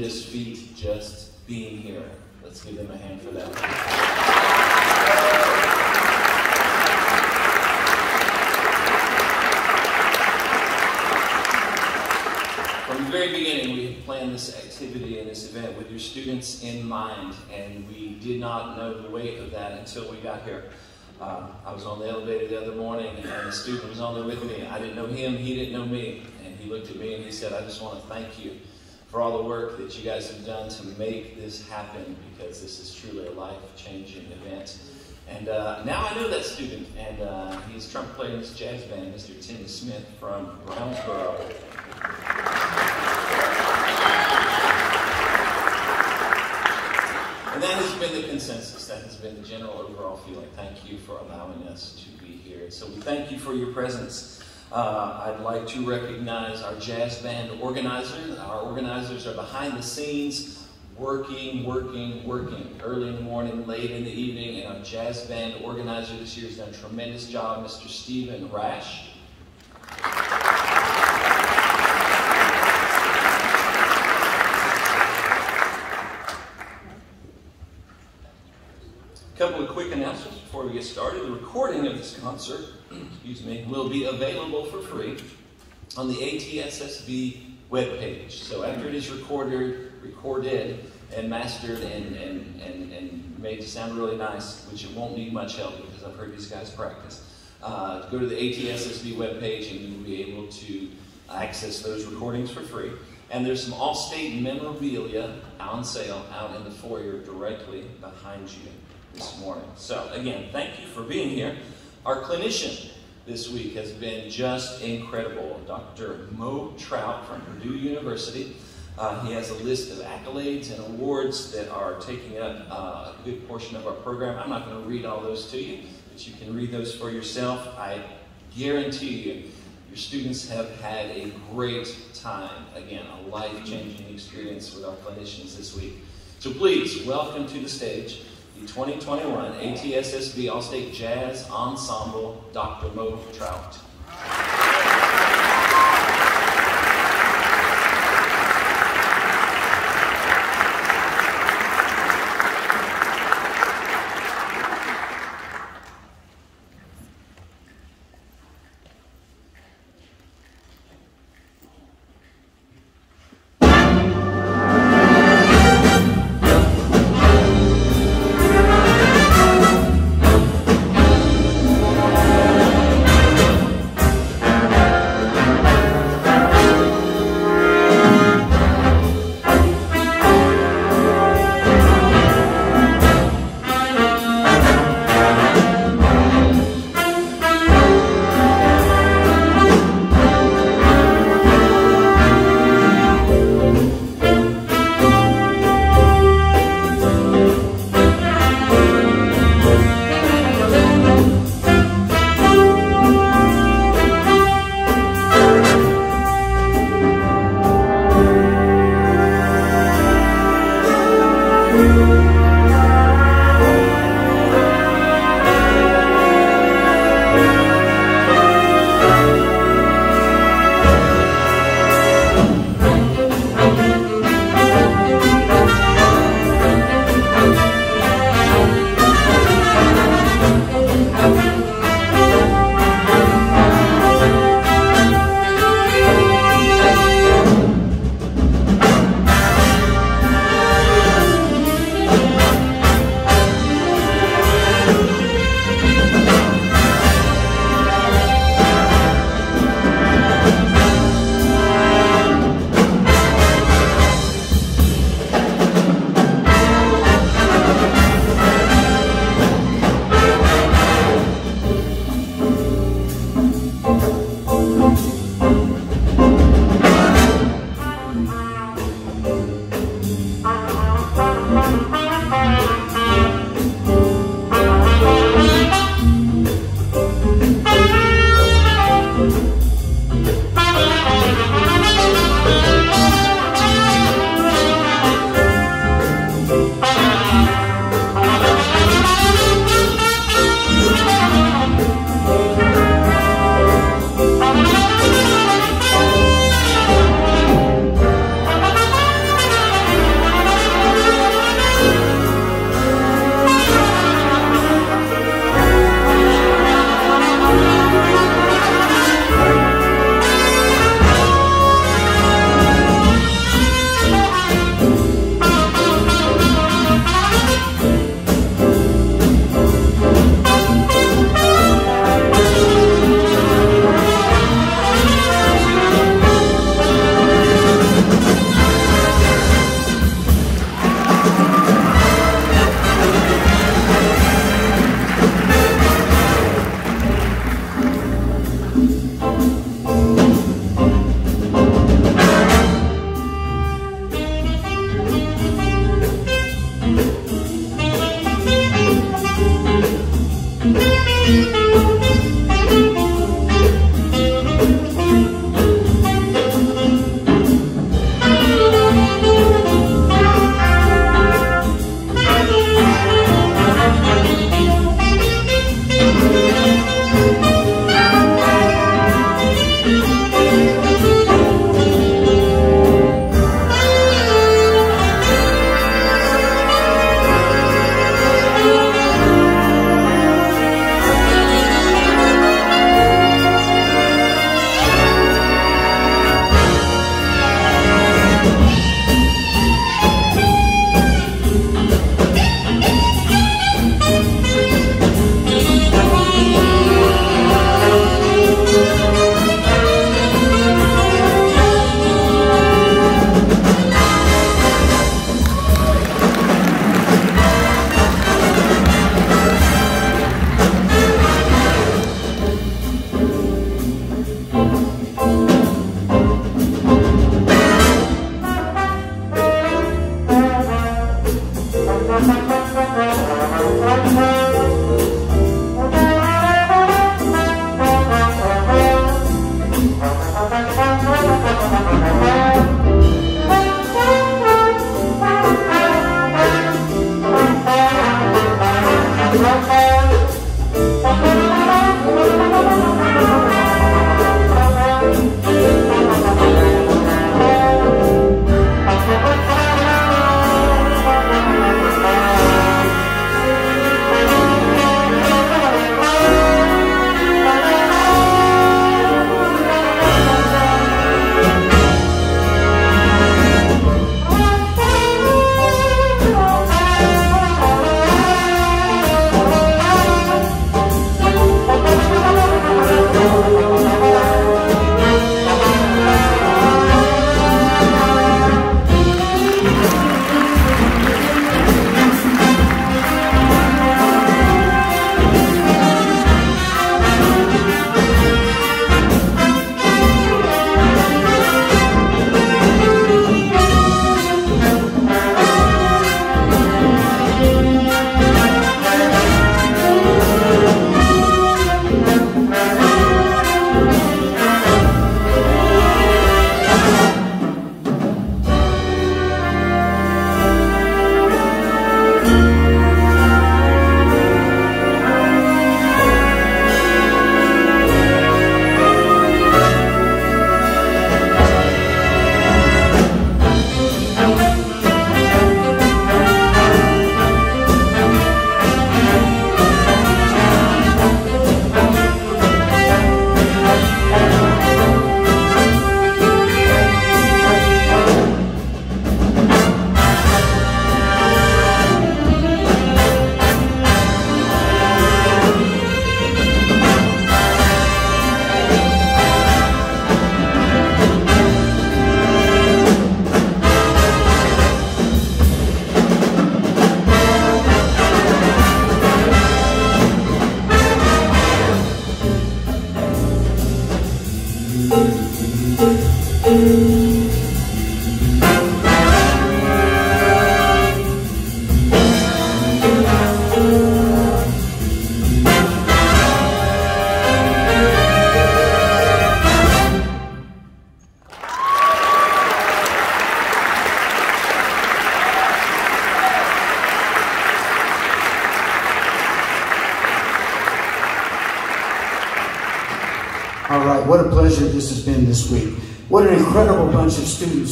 his feet just being here. Let's give them a hand for that. From the very beginning, we planned this activity and this event with your students in mind, and we did not know the weight of that until we got here. Uh, I was on the elevator the other morning, and the student was on there with me. I didn't know him, he didn't know me, and he looked at me and he said, I just want to thank you for all the work that you guys have done to make this happen because this is truly a life-changing event. And uh, now I know that student, and uh, he's trumpet player in this jazz band, Mr. Timmy Smith from Brownsboro. And that has been the consensus. That has been the general overall feeling. Thank you for allowing us to be here. So we thank you for your presence. Uh, I'd like to recognize our jazz band organizers. Our organizers are behind the scenes, working, working, working, early in the morning, late in the evening, and our jazz band organizer this year has done a tremendous job, Mr. Stephen Rash. A couple of quick announcements before we get started. The recording of this concert excuse me, will be available for free on the ATSSB webpage. So after it is recorded, recorded and mastered and, and, and, and made to sound really nice, which it won't need much help because I've heard these guys practice, uh, go to the ATSSB webpage and you'll be able to access those recordings for free. And there's some Allstate memorabilia on sale out in the foyer directly behind you this morning. So again, thank you for being here. Our clinician this week has been just incredible. Dr. Mo Trout from Purdue University. Uh, he has a list of accolades and awards that are taking up uh, a good portion of our program. I'm not going to read all those to you, but you can read those for yourself. I guarantee you, your students have had a great time. Again, a life-changing experience with our clinicians this week. So please, welcome to the stage the 2021 ATSSB All-State Jazz Ensemble, Dr. Mo Trout.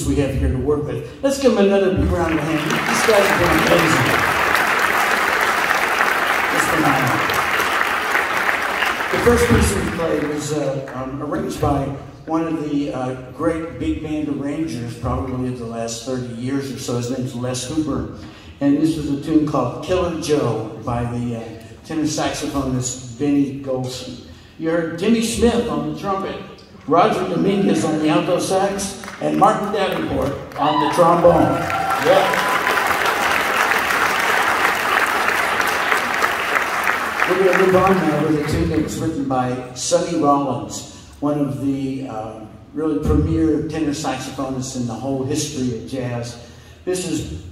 We have here to work with. Let's give them another big round of hands. These guys have been amazing. It's phenomenal. The first piece we played was uh, um, arranged by one of the uh, great big band arrangers, probably of the last 30 years or so. His name's Les Hooper. And this was a tune called Killer Joe by the uh, tenor saxophonist Benny Golson. You heard Timmy Smith on the trumpet, Roger Dominguez on the alto sax, and Martin Davenport on the trombone. Yeah. We're going to move on now with a tune that was written by Sonny Rollins, one of the uh, really premier tenor saxophonists in the whole history of jazz. This is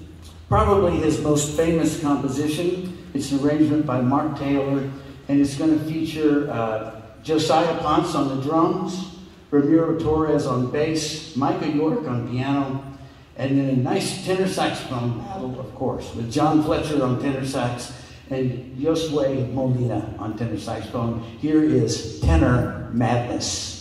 probably his most famous composition. It's an arrangement by Mark Taylor, and it's going to feature uh, Josiah Ponce on the drums, Ramiro Torres on bass, Micah York on piano, and then a nice tenor saxophone battle, of course, with John Fletcher on tenor sax and Josue Molina on tenor saxophone. Here is Tenor Madness.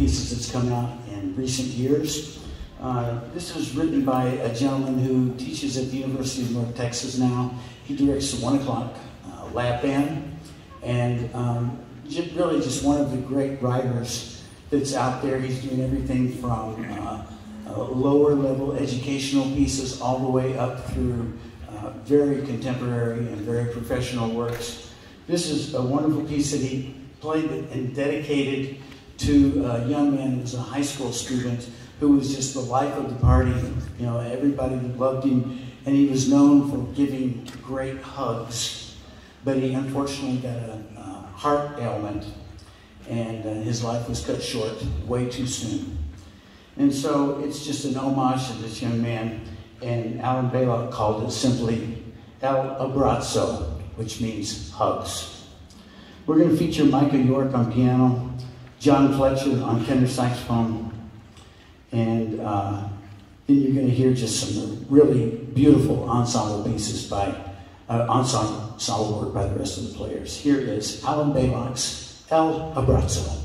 Pieces that's come out in recent years. Uh, this was written by a gentleman who teaches at the University of North Texas now. He directs the 1 o'clock uh, lab band, and um, really just one of the great writers that's out there. He's doing everything from uh, uh, lower level educational pieces all the way up through uh, very contemporary and very professional works. This is a wonderful piece that he played and dedicated to a young man who was a high school student who was just the life of the party. You know, everybody loved him, and he was known for giving great hugs. But he unfortunately got a, a heart ailment, and uh, his life was cut short way too soon. And so it's just an homage to this young man, and Alan Baylock called it simply El Abrazo, which means hugs. We're going to feature Micah York on piano, John Fletcher on tenor saxophone, and uh, then you're going to hear just some really beautiful ensemble pieces by uh, ensemble work by the rest of the players. Here is Alan Baylock's El Abrazo.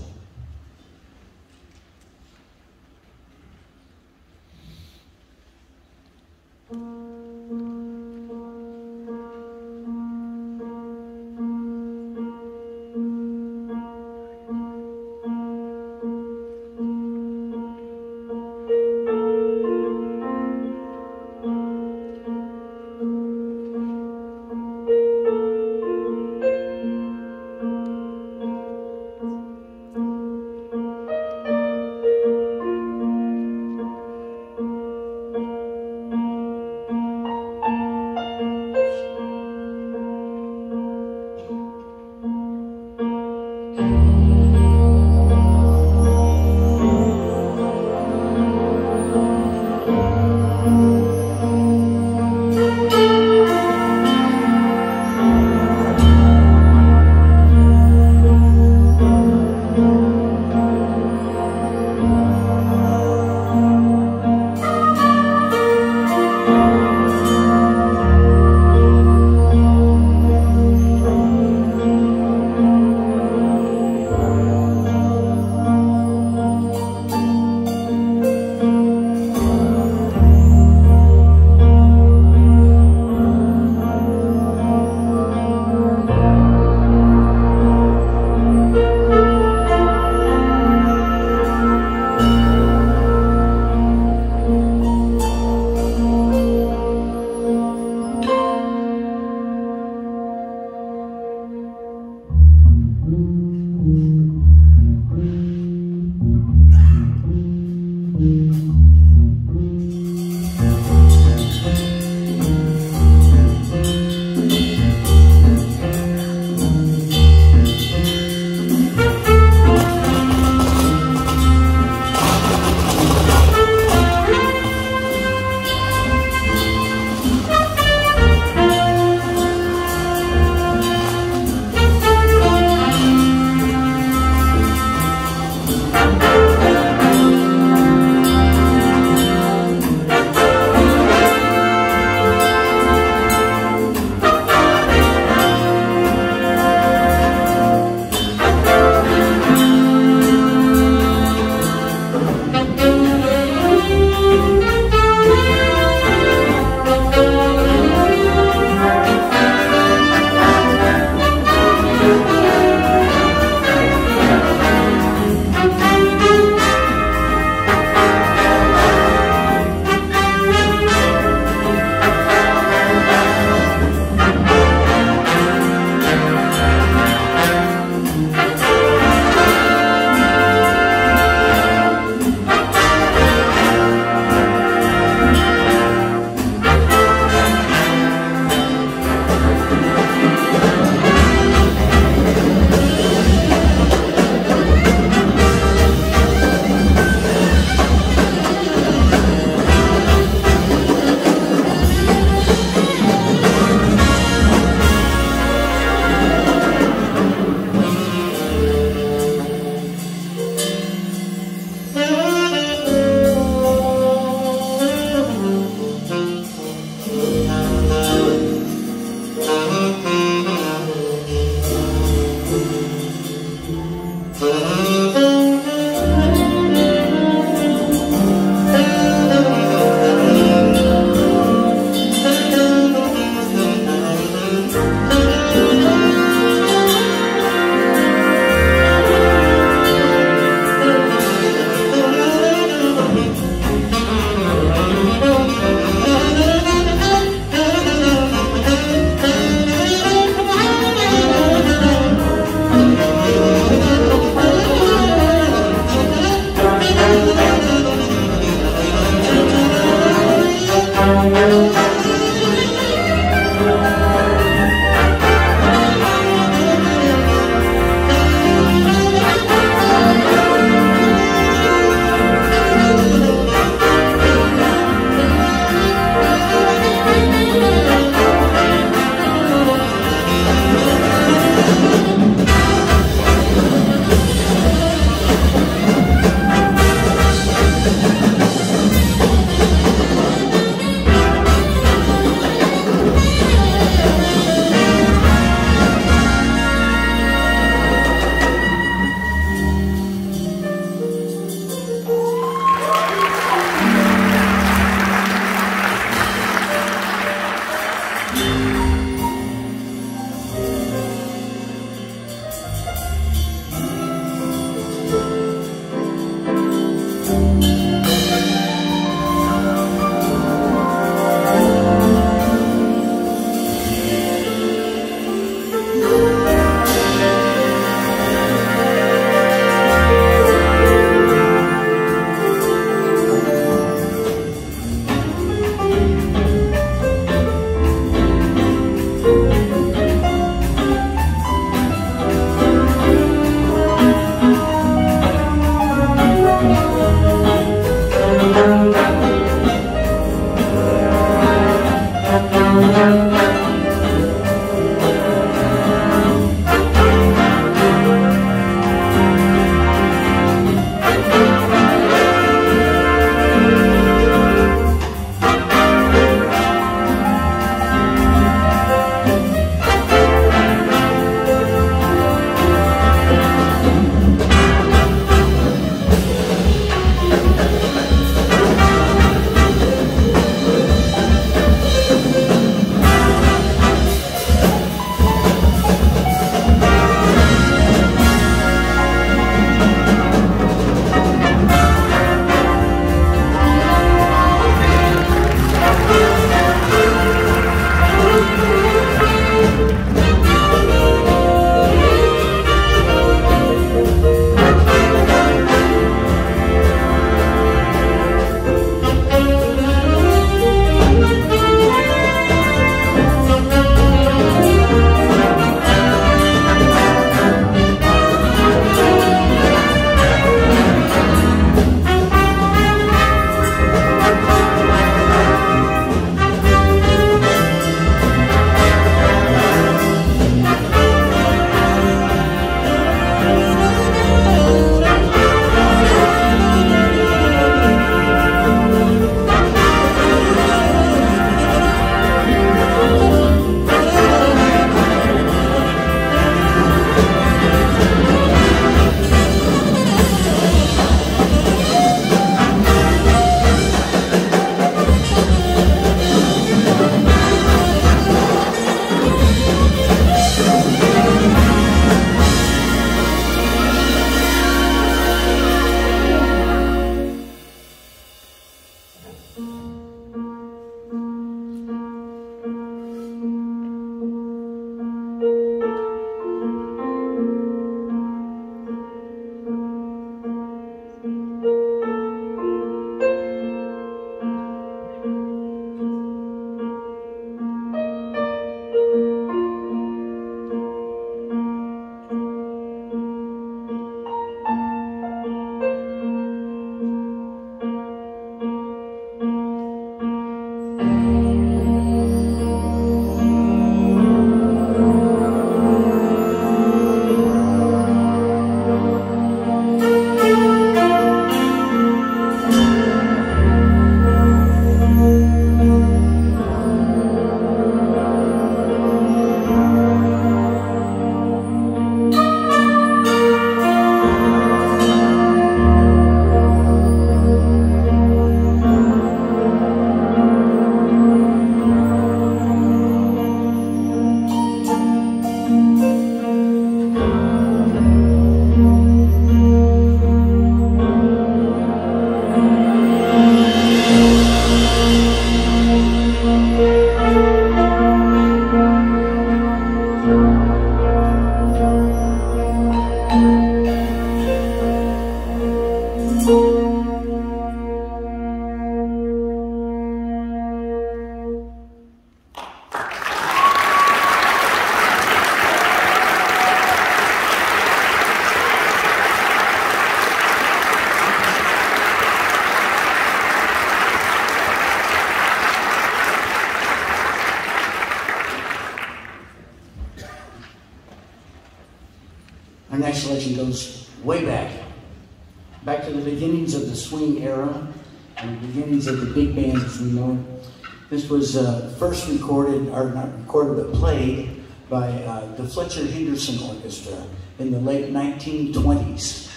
First recorded, or not recorded, but played by uh, the Fletcher Henderson Orchestra in the late 1920s.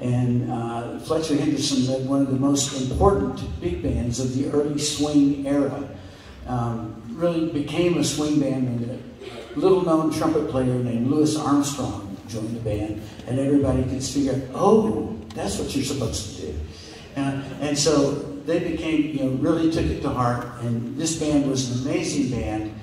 And uh, Fletcher Henderson led one of the most important big bands of the early swing era. Um, really became a swing band when a little known trumpet player named Louis Armstrong joined the band, and everybody could figure out, oh, that's what you're supposed to do. Uh, and so they became, you know, really took it to heart, and this band was an amazing band,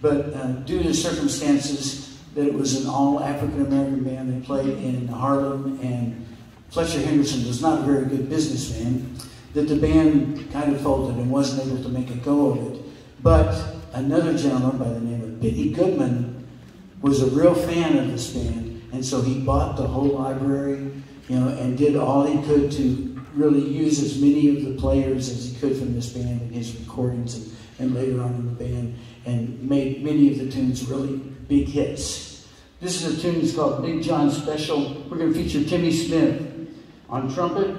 but uh, due to circumstances that it was an all African American band, they played in Harlem, and Fletcher Henderson was not a very good businessman, that the band kind of folded and wasn't able to make a go of it. But another gentleman by the name of Benny Goodman was a real fan of this band, and so he bought the whole library, you know, and did all he could to really use as many of the players as he could from this band in his recordings and, and later on in the band, and made many of the tunes really big hits. This is a tune that's called Big John Special. We're going to feature Timmy Smith on trumpet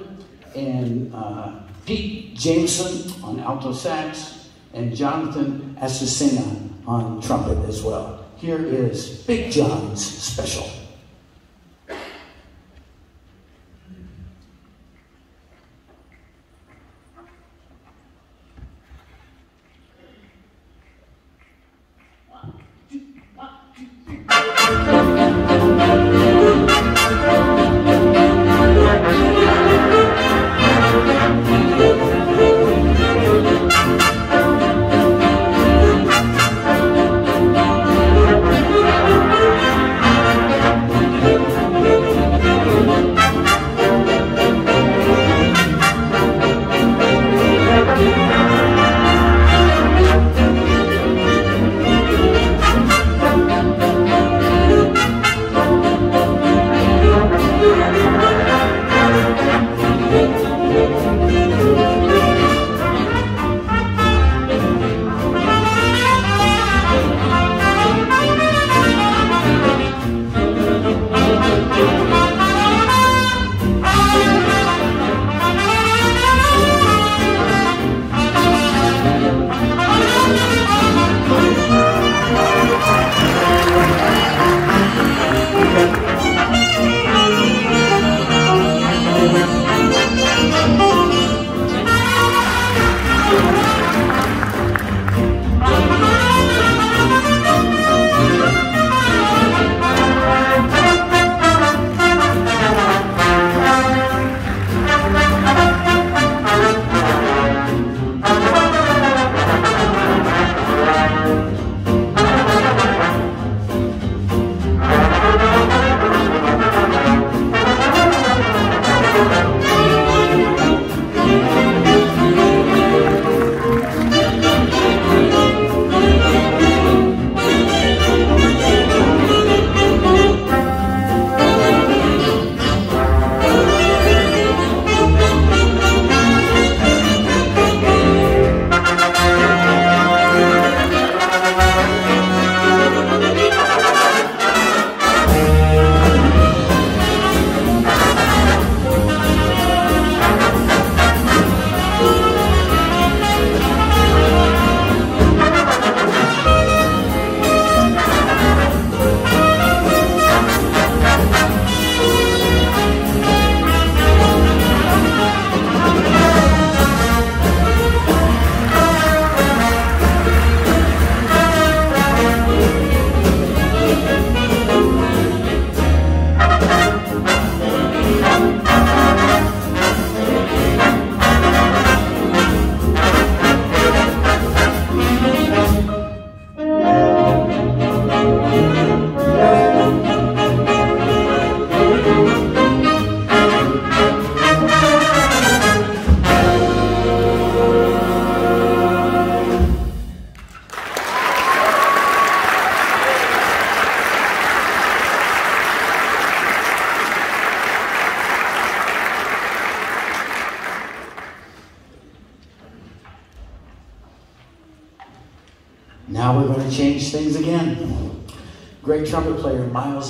and uh, Pete Jameson on alto sax and Jonathan Assassina on trumpet as well. Here is Big John's Special.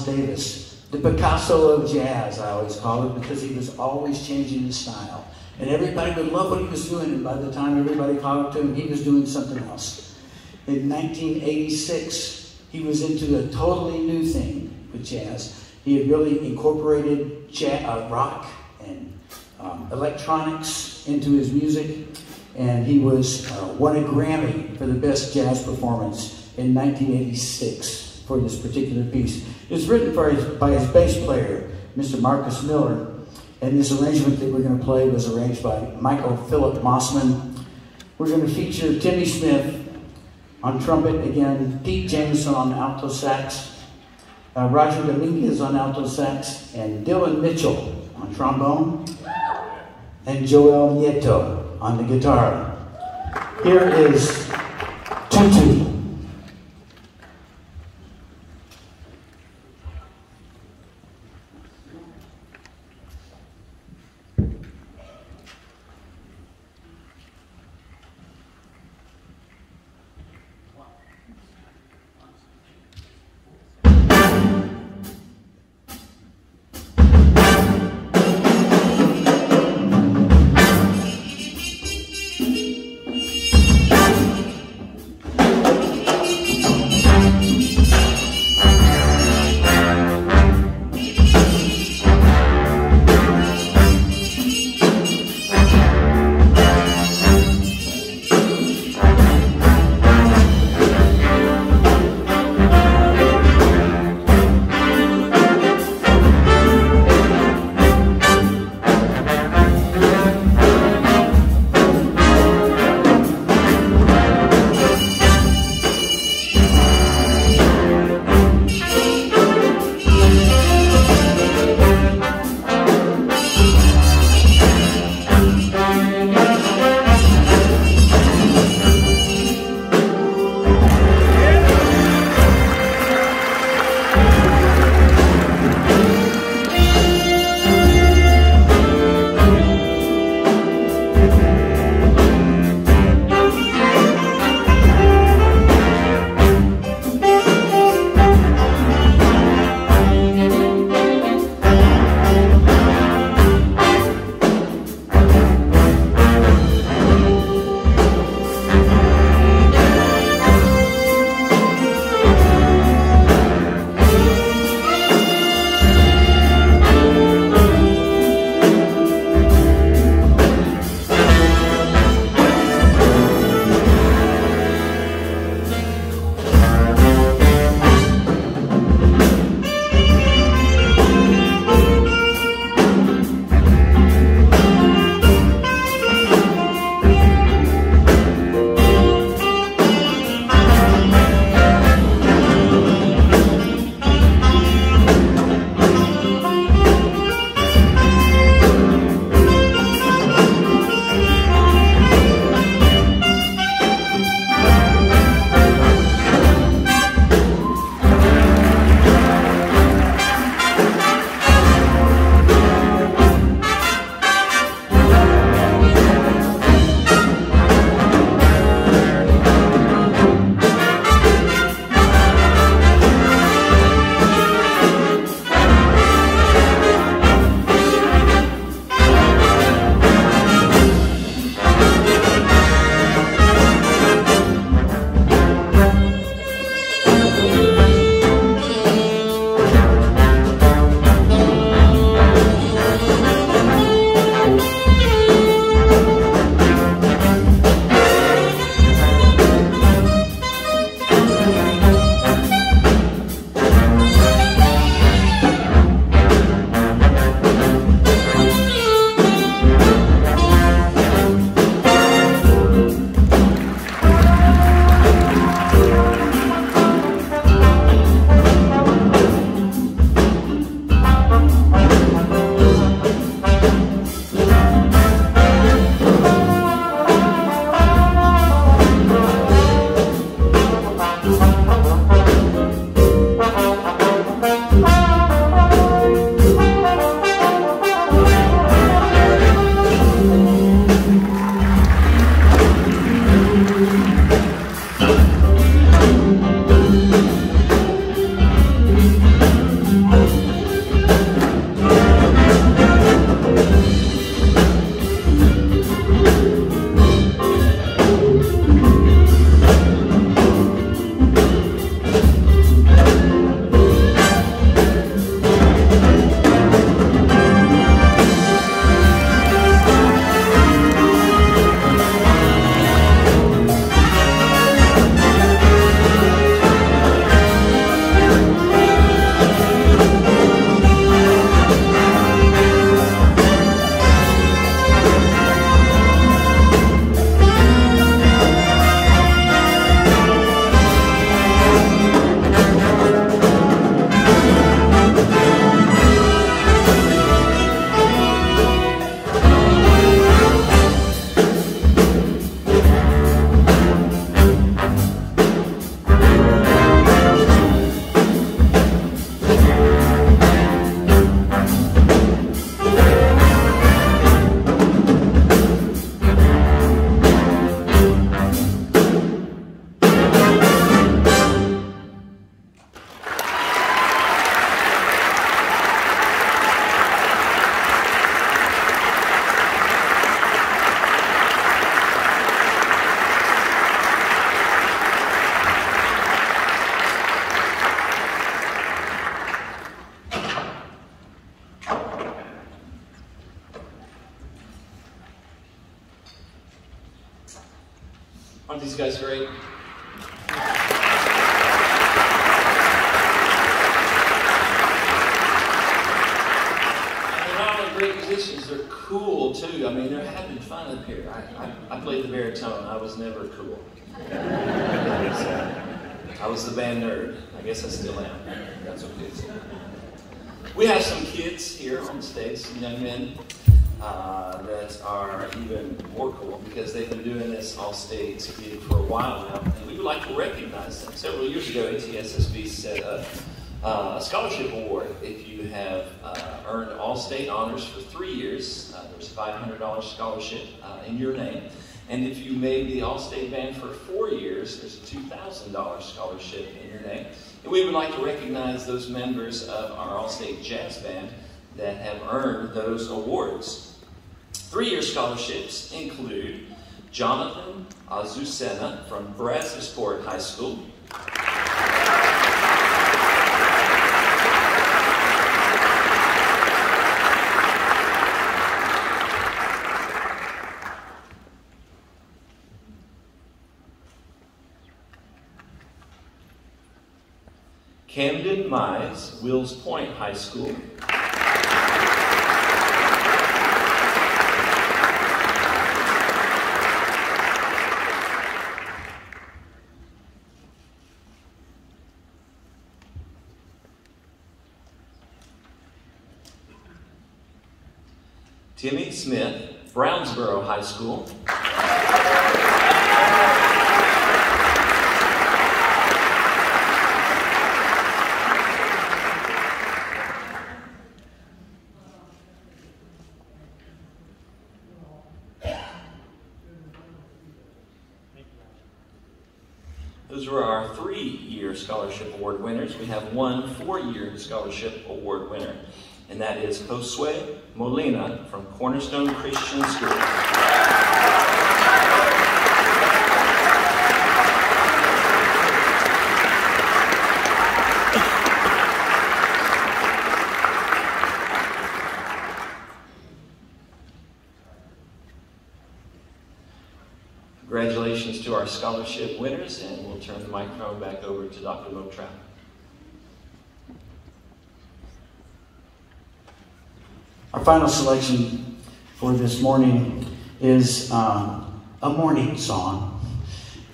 Davis the Picasso of jazz, I always call it, because he was always changing his style. And everybody would love what he was doing, and by the time everybody caught up to him, he was doing something else. In 1986, he was into a totally new thing with jazz. He had really incorporated jazz, uh, rock and um, electronics into his music, and he was uh, won a Grammy for the best jazz performance in 1986 for this particular piece. It's written his, by his bass player, Mr. Marcus Miller, and this arrangement that we're going to play was arranged by Michael Philip Mossman. We're going to feature Timmy Smith on trumpet again, Pete Jameson on alto sax, uh, Roger Dominguez on alto sax, and Dylan Mitchell on trombone, and Joel Nieto on the guitar. Here is I was the band nerd. I guess I still am. That's okay. We have some kids here on stage, some young men uh, that are even more cool because they've been doing this all state gig for a while now. And we would like to recognize them. Several years ago, ATSSB set up uh, a scholarship award if you have uh, earned all state honors for three years. Uh, there's a $500 scholarship uh, in your name. And if you made the All-State Band for four years, there's a $2,000 scholarship in your name. And we would like to recognize those members of our All-State Jazz Band that have earned those awards. Three-year scholarships include Jonathan Azucena from Brazosport High School, Camden Mize, Wills Point High School. Timmy Smith, Brownsboro High School. Those were our three-year scholarship award winners. We have one four-year scholarship award winner, and that is Josue Molina from Cornerstone Christian School. Congratulations to our scholarship winners, turn the microphone back over to Dr. Motrap. Our final selection for this morning is um, a morning song,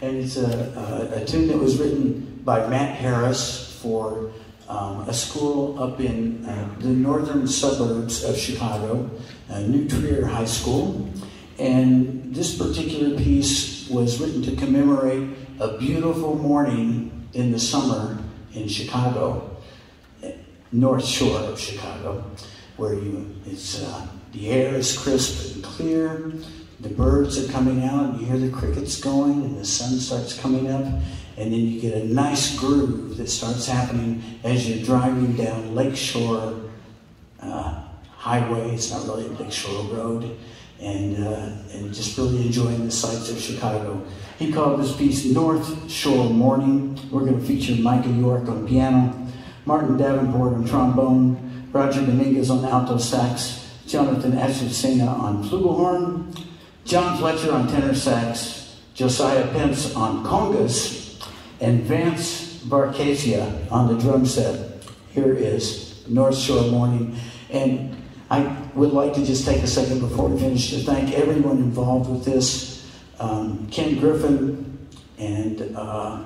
and it's a, a, a, tune that was written by Matt Harris for um, a school up in uh, the northern suburbs of Chicago, uh, New Trier High School. And this particular piece was written to commemorate a beautiful morning in the summer in Chicago, North Shore of Chicago, where you it's uh, the air is crisp and clear, the birds are coming out, you hear the crickets going, and the sun starts coming up, and then you get a nice groove that starts happening as you're driving down Lakeshore uh, Highway. It's not really a Lakeshore Road and, uh, and just really enjoying the sights of Chicago. He called this piece North Shore Morning. We're going to feature Micah York on piano, Martin Davenport on trombone, Roger Dominguez on alto sax, Jonathan Azucena on flugelhorn, John Fletcher on tenor sax, Josiah Pence on congas, and Vance Varcasia on the drum set. Here is North Shore Morning. And I would like to just take a second before we finish to thank everyone involved with this. Um, Ken Griffin and uh,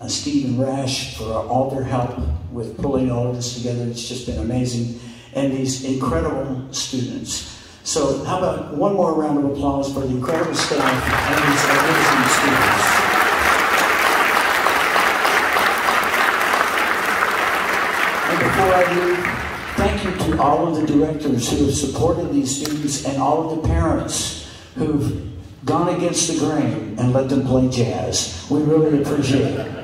uh, Stephen Rash for all their help with pulling all of this together. It's just been amazing. And these incredible students. So how about one more round of applause for the incredible staff and these amazing students. And before I leave, to all of the directors who have supported these students and all of the parents who've gone against the grain and let them play jazz. We really appreciate it.